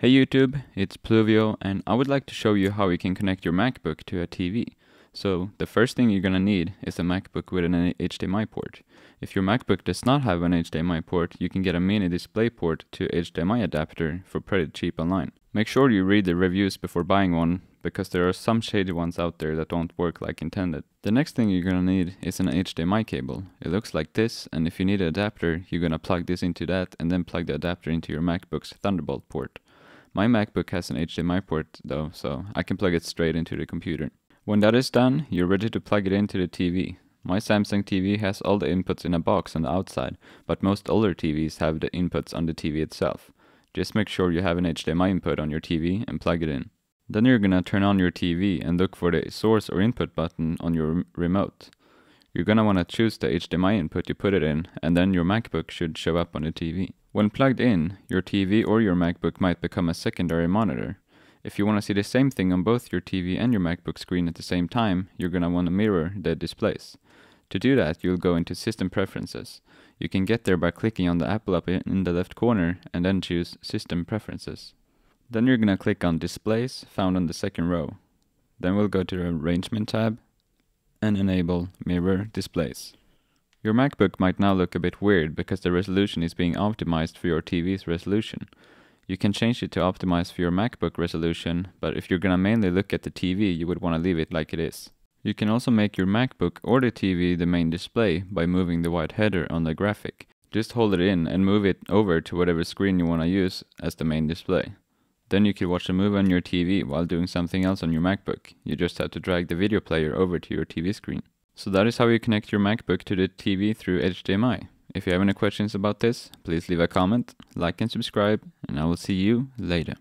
Hey YouTube, it's Pluvio and I would like to show you how you can connect your MacBook to a TV. So the first thing you're gonna need is a MacBook with an HDMI port. If your MacBook does not have an HDMI port, you can get a mini DisplayPort to HDMI adapter for pretty cheap online. Make sure you read the reviews before buying one because there are some shady ones out there that don't work like intended. The next thing you're gonna need is an HDMI cable. It looks like this and if you need an adapter, you're gonna plug this into that and then plug the adapter into your MacBook's Thunderbolt port. My MacBook has an HDMI port though, so I can plug it straight into the computer. When that is done, you're ready to plug it into the TV. My Samsung TV has all the inputs in a box on the outside, but most older TVs have the inputs on the TV itself. Just make sure you have an HDMI input on your TV and plug it in. Then you're gonna turn on your TV and look for the source or input button on your remote. You're gonna wanna choose the HDMI input you put it in, and then your MacBook should show up on the TV. When plugged in, your TV or your MacBook might become a secondary monitor. If you want to see the same thing on both your TV and your MacBook screen at the same time, you're going to want to mirror the displays. To do that, you'll go into System Preferences. You can get there by clicking on the Apple up in the left corner and then choose System Preferences. Then you're going to click on Displays, found on the second row. Then we'll go to the Arrangement tab and enable Mirror Displays. Your MacBook might now look a bit weird because the resolution is being optimized for your TV's resolution. You can change it to optimize for your MacBook resolution, but if you're gonna mainly look at the TV, you would want to leave it like it is. You can also make your MacBook or the TV the main display by moving the white header on the graphic. Just hold it in and move it over to whatever screen you want to use as the main display. Then you can watch a movie on your TV while doing something else on your MacBook. You just have to drag the video player over to your TV screen. So that is how you connect your MacBook to the TV through HDMI. If you have any questions about this, please leave a comment, like and subscribe, and I will see you later.